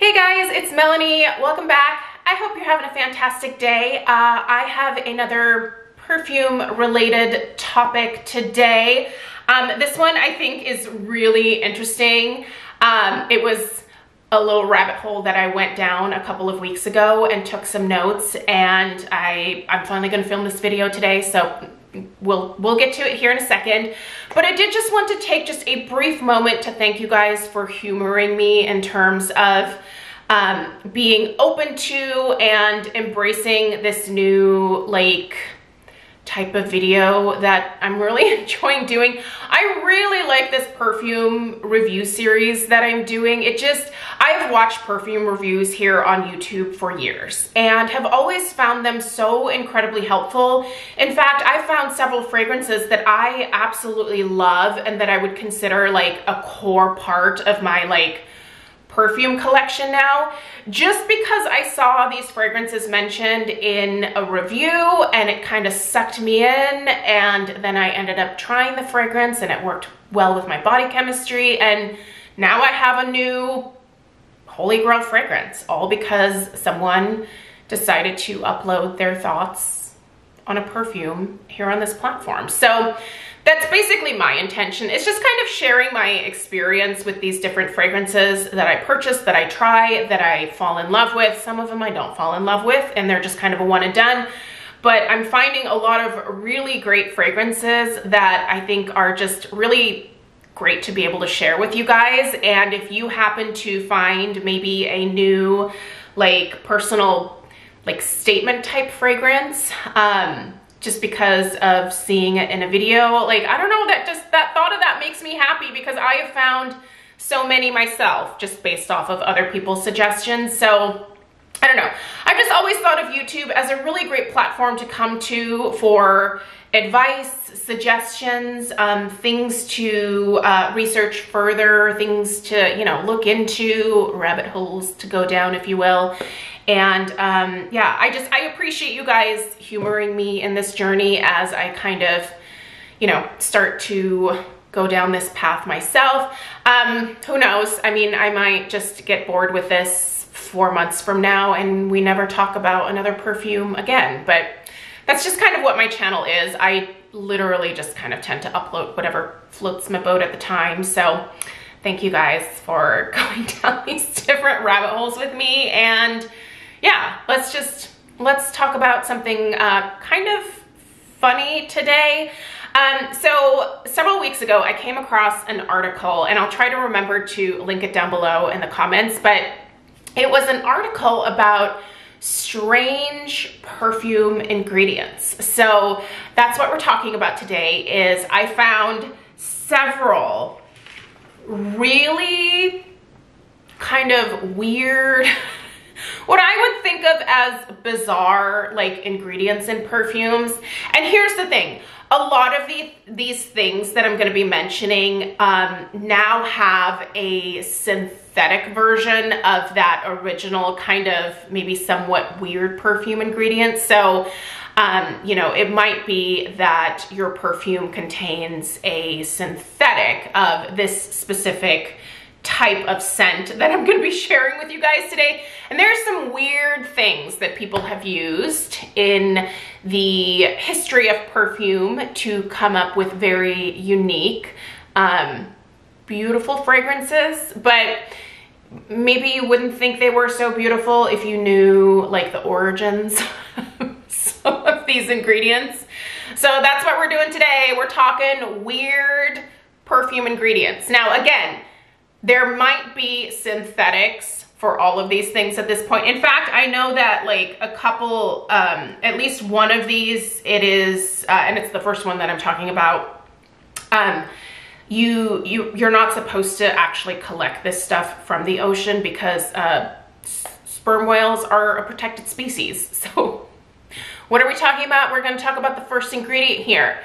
Hey guys, it's Melanie. Welcome back. I hope you're having a fantastic day. Uh, I have another perfume related topic today. Um, this one I think is really interesting. Um, it was a little rabbit hole that I went down a couple of weeks ago and took some notes and I, I'm finally gonna film this video today so we'll we'll get to it here in a second. But i did just want to take just a brief moment to thank you guys for humoring me in terms of um, being open to and embracing this new like type of video that I'm really enjoying doing. I really like this perfume review series that I'm doing. It just, I have watched perfume reviews here on YouTube for years and have always found them so incredibly helpful. In fact, I've found several fragrances that I absolutely love and that I would consider like a core part of my like perfume collection now just because I saw these fragrances mentioned in a review and it kind of sucked me in and then I ended up trying the fragrance and it worked well with my body chemistry and now I have a new holy grail fragrance all because someone decided to upload their thoughts on a perfume here on this platform. So that's basically my intention. It's just kind of sharing my experience with these different fragrances that I purchase, that I try, that I fall in love with. Some of them I don't fall in love with and they're just kind of a one and done. But I'm finding a lot of really great fragrances that I think are just really great to be able to share with you guys. And if you happen to find maybe a new like personal like statement type fragrance, um, just because of seeing it in a video. Like, I don't know, that just, that thought of that makes me happy because I have found so many myself just based off of other people's suggestions. So I don't know. I've just always thought of YouTube as a really great platform to come to for advice, suggestions, um, things to uh, research further, things to, you know, look into, rabbit holes to go down, if you will. And um, yeah, I just, I appreciate you guys humoring me in this journey as I kind of, you know, start to go down this path myself. Um, who knows? I mean, I might just get bored with this four months from now and we never talk about another perfume again. But that's just kind of what my channel is. I literally just kind of tend to upload whatever floats my boat at the time. So thank you guys for going down these different rabbit holes with me. And yeah, let's just, let's talk about something uh, kind of funny today. Um, so several weeks ago, I came across an article and I'll try to remember to link it down below in the comments, but it was an article about strange perfume ingredients. So that's what we're talking about today is I found several really kind of weird what I would think of as bizarre like ingredients in perfumes. And here's the thing, a lot of the, these things that I'm gonna be mentioning um, now have a synthetic version of that original kind of maybe somewhat weird perfume ingredient. So, um, you know, it might be that your perfume contains a synthetic of this specific type of scent that I'm gonna be sharing with you guys today. And there's some weird things that people have used in the history of perfume to come up with very unique, um, beautiful fragrances, but maybe you wouldn't think they were so beautiful if you knew like the origins of of these ingredients. So that's what we're doing today. We're talking weird perfume ingredients. Now again, there might be synthetics for all of these things at this point. In fact, I know that like a couple, um, at least one of these, it is, uh, and it's the first one that I'm talking about, um, you, you, you're not supposed to actually collect this stuff from the ocean because uh, sperm whales are a protected species. So what are we talking about? We're gonna talk about the first ingredient here.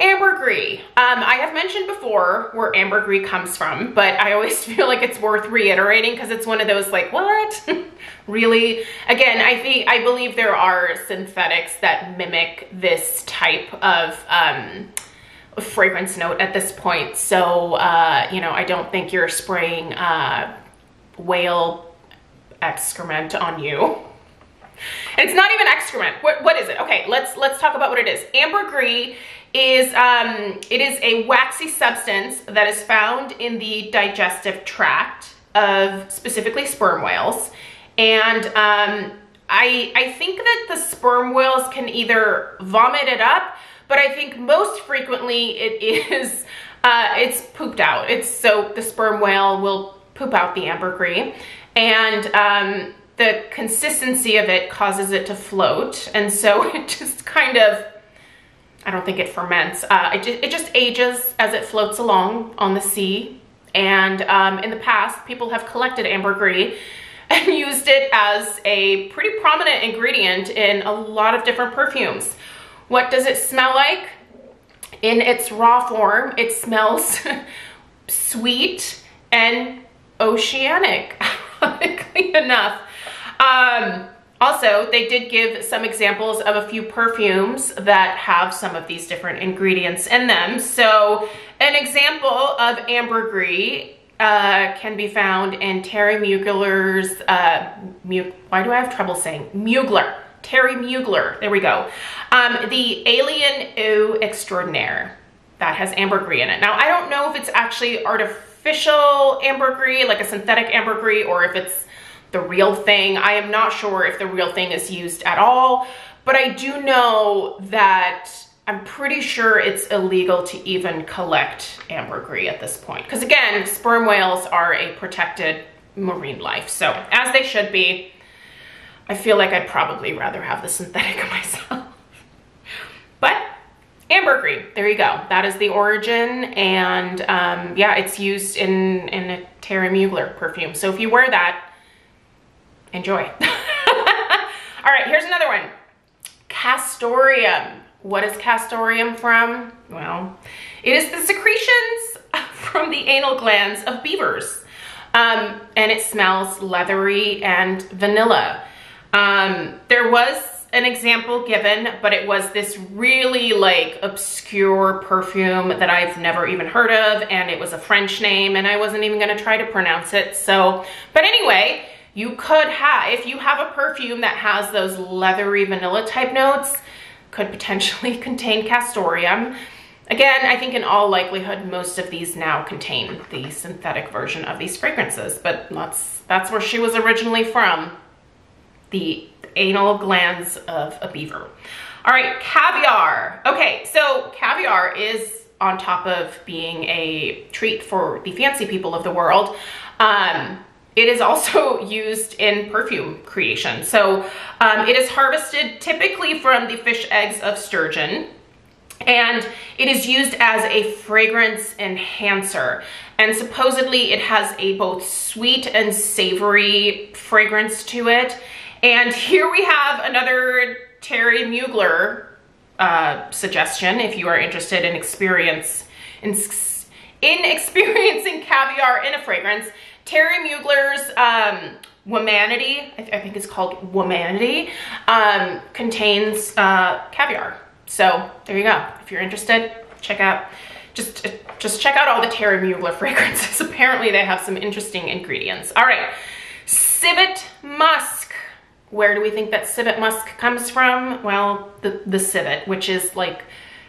Ambergris. Um, I have mentioned before where ambergris comes from, but I always feel like it's worth reiterating because it's one of those like, what? really? Again, I think, I believe there are synthetics that mimic this type of um, fragrance note at this point. So, uh, you know, I don't think you're spraying uh, whale excrement on you. And it's not even excrement. What, what is it? Okay, let's let's talk about what it is. Ambergris is um, it is a waxy substance that is found in the digestive tract of specifically sperm whales. And um, I, I think that the sperm whales can either vomit it up, but I think most frequently it is, uh, it's pooped out. It's so the sperm whale will poop out the ambergris and um, the consistency of it causes it to float. And so it just kind of, I don't think it ferments. Uh, it, just, it just ages as it floats along on the sea. And um, in the past, people have collected ambergris and used it as a pretty prominent ingredient in a lot of different perfumes. What does it smell like? In its raw form, it smells sweet and oceanic, ironically enough. Um, also, they did give some examples of a few perfumes that have some of these different ingredients in them. So an example of ambergris uh, can be found in Thierry Mugler's, uh, why do I have trouble saying? Mugler, Thierry Mugler, there we go. Um, the Alien Eau Extraordinaire, that has ambergris in it. Now, I don't know if it's actually artificial ambergris, like a synthetic ambergris, or if it's the real thing. I am not sure if the real thing is used at all, but I do know that I'm pretty sure it's illegal to even collect ambergris at this point. Because again, sperm whales are a protected marine life. So as they should be, I feel like I'd probably rather have the synthetic myself. but ambergris, there you go. That is the origin. And um, yeah, it's used in, in a Thierry Mugler perfume. So if you wear that, enjoy. All right, here's another one. Castoreum. What is castoreum from? Well, it is the secretions from the anal glands of beavers. Um, and it smells leathery and vanilla. Um, there was an example given, but it was this really like obscure perfume that I've never even heard of. And it was a French name and I wasn't even gonna try to pronounce it. So, but anyway, you could have, if you have a perfume that has those leathery vanilla type notes, could potentially contain castoreum. Again, I think in all likelihood, most of these now contain the synthetic version of these fragrances, but that's, that's where she was originally from, the anal glands of a beaver. All right, caviar. Okay, so caviar is on top of being a treat for the fancy people of the world. Um, it is also used in perfume creation. So um, it is harvested typically from the fish eggs of sturgeon and it is used as a fragrance enhancer. And supposedly it has a both sweet and savory fragrance to it. And here we have another Thierry Mugler uh, suggestion if you are interested in experience in, in experiencing caviar in a fragrance. Thierry Mugler's um, Womanity, I, th I, think it's called Womanity, um, contains uh, caviar. So there you go. If you're interested, check out, just, just check out all the Thierry Mugler fragrances. Apparently they have some interesting ingredients. All right, civet musk. Where do we think that civet musk comes from? Well, the, the civet, which is like,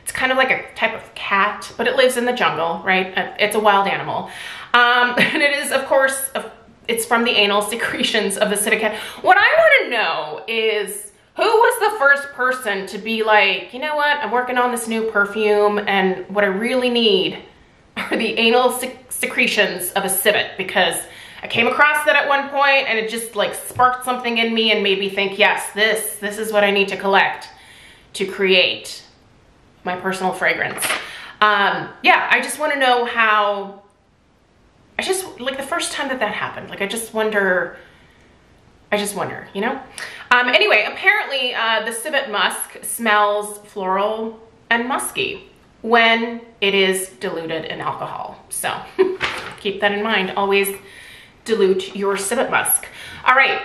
it's kind of like a type of cat, but it lives in the jungle, right? It's a wild animal. Um, and it is, of course, it's from the anal secretions of the civet cat. What I wanna know is, who was the first person to be like, you know what, I'm working on this new perfume and what I really need are the anal sec secretions of a civet because I came across that at one point and it just like sparked something in me and made me think, yes, this, this is what I need to collect to create my personal fragrance. Um, yeah, I just wanna know how I just, like the first time that that happened, like I just wonder, I just wonder, you know? Um, anyway, apparently uh, the civet musk smells floral and musky when it is diluted in alcohol. So keep that in mind. Always dilute your civet musk. All right,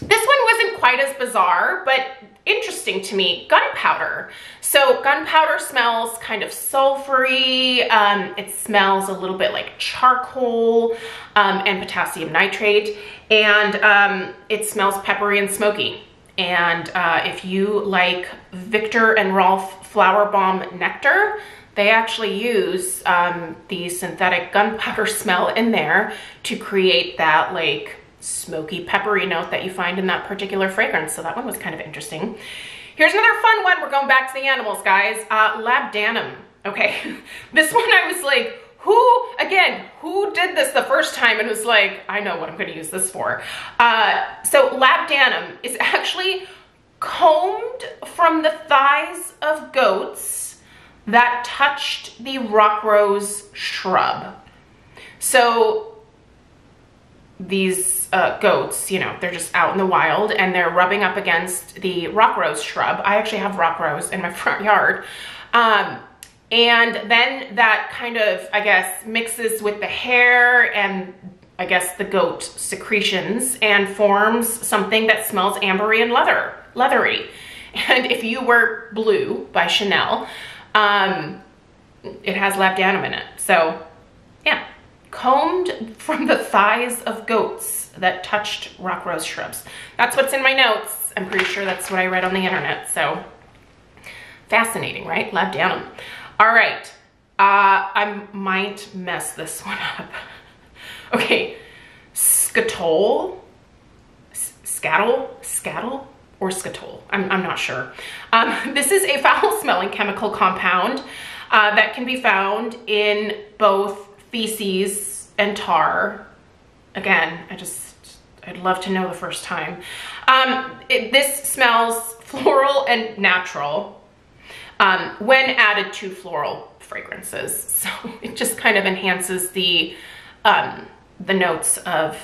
This one wasn't quite as bizarre, but interesting to me, gunpowder. So gunpowder smells kind of sulfury. Um, it smells a little bit like charcoal um, and potassium nitrate. And um, it smells peppery and smoky. And uh, if you like Viktor and Rolf Flowerbomb Nectar, they actually use um, the synthetic gunpowder smell in there to create that like smoky peppery note that you find in that particular fragrance. So that one was kind of interesting. Here's another fun one. We're going back to the animals, guys. Uh, Labdanum. Okay, this one I was like, who, again, who did this the first time and was like, I know what I'm gonna use this for. Uh, so labdanum is actually combed from the thighs of goats that touched the rock rose shrub. So these uh, goats, you know, they're just out in the wild and they're rubbing up against the rock rose shrub. I actually have rock rose in my front yard. Um, and then that kind of, I guess, mixes with the hair and I guess the goat secretions and forms something that smells ambery and leather, leathery. And if you were blue by Chanel, um, it has labdanum in it. So yeah, combed from the thighs of goats that touched rock rose shrubs. That's what's in my notes. I'm pretty sure that's what I read on the internet. So fascinating, right? Labdanum. All right, uh, I might mess this one up. okay, scatol, scattle, scattle, or scatol, I'm, I'm not sure. Um, this is a foul smelling chemical compound uh, that can be found in both feces and tar. Again, I just, I'd love to know the first time. Um, it, this smells floral and natural um, when added to floral fragrances. So it just kind of enhances the, um, the notes of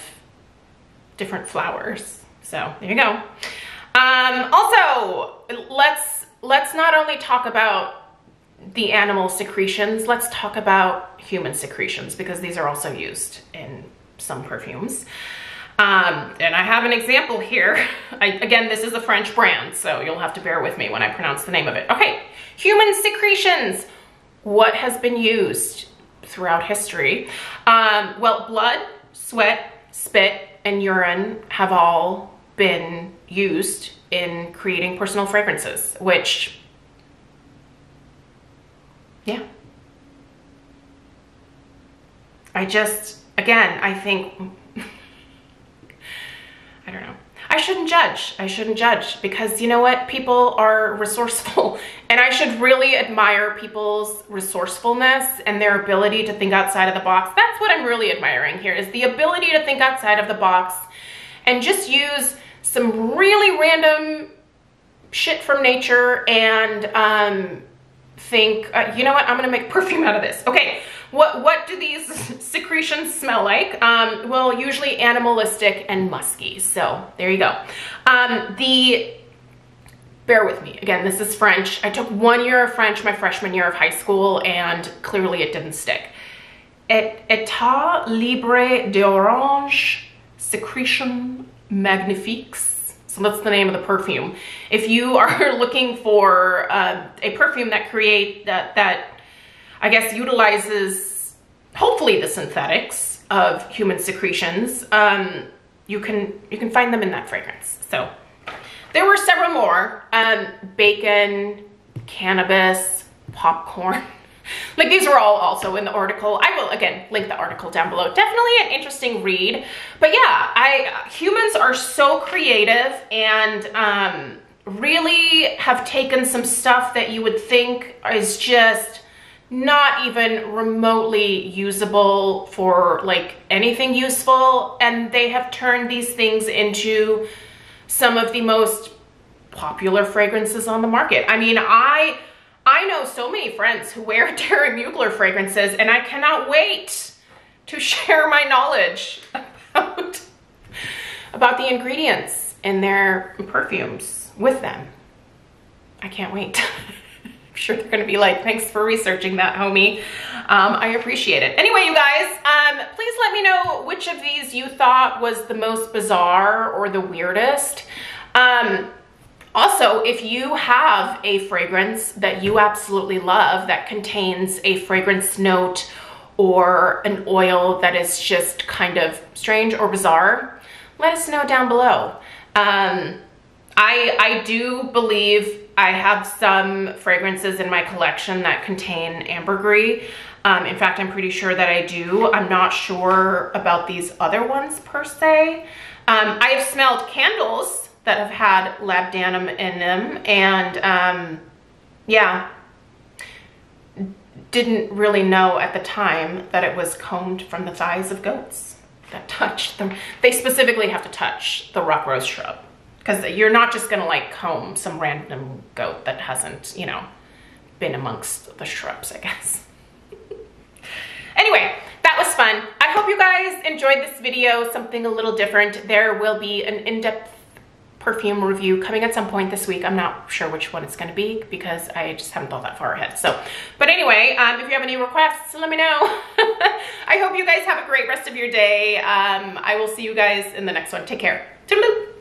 different flowers. So there you go. Um, also, let's, let's not only talk about the animal secretions, let's talk about human secretions because these are also used in some perfumes. Um, and I have an example here. I, again, this is a French brand, so you'll have to bear with me when I pronounce the name of it. Okay, human secretions. What has been used throughout history? Um, well, blood, sweat, spit, and urine have all been used in creating personal fragrances, which, yeah. I just, again, I think I don't know. I shouldn't judge. I shouldn't judge because you know what? People are resourceful and I should really admire people's resourcefulness and their ability to think outside of the box. That's what I'm really admiring here is the ability to think outside of the box and just use some really random shit from nature and um, think, uh, you know what? I'm gonna make perfume out of this. Okay, what, what do these secretions smell like? Um, well, usually animalistic and musky. So there you go. Um, the, bear with me. Again, this is French. I took one year of French my freshman year of high school and clearly it didn't stick. Et, Etat libre d'orange secretion magnifique. So that's the name of the perfume. If you are looking for uh, a perfume that create that, that I guess utilizes hopefully the synthetics of human secretions. Um, you can you can find them in that fragrance. So there were several more: um, bacon, cannabis, popcorn. like these were all also in the article. I will again link the article down below. Definitely an interesting read. But yeah, I humans are so creative and um, really have taken some stuff that you would think is just not even remotely usable for like anything useful. And they have turned these things into some of the most popular fragrances on the market. I mean, I, I know so many friends who wear Thierry Mugler fragrances and I cannot wait to share my knowledge about, about the ingredients in their perfumes with them. I can't wait. I'm sure they're gonna be like, thanks for researching that, homie. Um, I appreciate it. Anyway, you guys, um, please let me know which of these you thought was the most bizarre or the weirdest. Um, also, if you have a fragrance that you absolutely love that contains a fragrance note or an oil that is just kind of strange or bizarre, let us know down below. Um, I, I do believe I have some fragrances in my collection that contain ambergris. Um, in fact, I'm pretty sure that I do. I'm not sure about these other ones per se. Um, I have smelled candles that have had labdanum in them and um, yeah, didn't really know at the time that it was combed from the thighs of goats that touched them. They specifically have to touch the rock rose shrub because you're not just gonna like comb some random goat that hasn't, you know, been amongst the shrubs, I guess. anyway, that was fun. I hope you guys enjoyed this video, something a little different. There will be an in-depth perfume review coming at some point this week. I'm not sure which one it's gonna be because I just haven't thought that far ahead. So, but anyway, um, if you have any requests, let me know. I hope you guys have a great rest of your day. Um, I will see you guys in the next one. Take care. Toodaloo.